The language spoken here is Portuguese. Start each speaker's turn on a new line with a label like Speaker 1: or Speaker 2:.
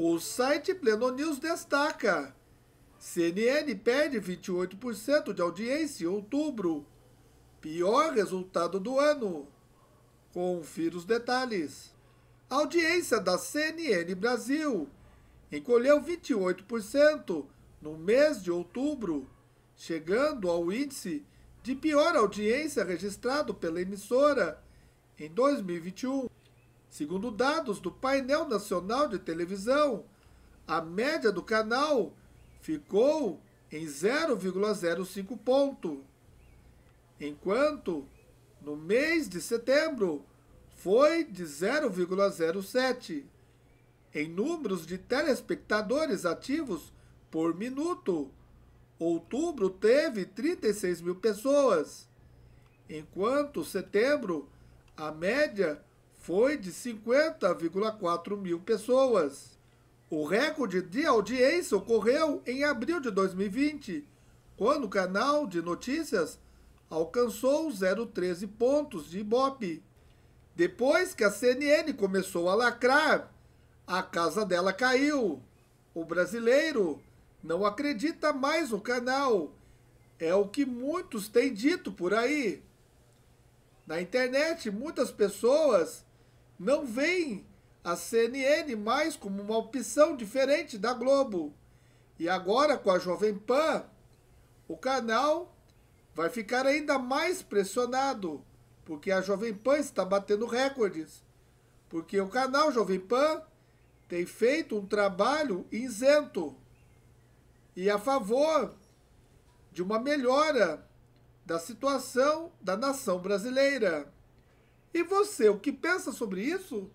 Speaker 1: O site Pleno News destaca: CNN perde 28% de audiência em outubro. Pior resultado do ano. Confira os detalhes. A audiência da CNN Brasil encolheu 28% no mês de outubro, chegando ao índice de pior audiência registrado pela emissora em 2021. Segundo dados do painel nacional de televisão, a média do canal ficou em 0,05 ponto, enquanto no mês de setembro foi de 0,07. Em números de telespectadores ativos por minuto, outubro teve 36 mil pessoas, enquanto setembro a média foi de 50,4 mil pessoas. O recorde de audiência ocorreu em abril de 2020, quando o canal de notícias alcançou 0,13 pontos de Ibope. Depois que a CNN começou a lacrar, a casa dela caiu. O brasileiro não acredita mais no canal. É o que muitos têm dito por aí. Na internet, muitas pessoas não veem a CNN mais como uma opção diferente da Globo. E agora com a Jovem Pan, o canal vai ficar ainda mais pressionado, porque a Jovem Pan está batendo recordes. Porque o canal Jovem Pan tem feito um trabalho isento e a favor de uma melhora da situação da nação brasileira. E você, o que pensa sobre isso?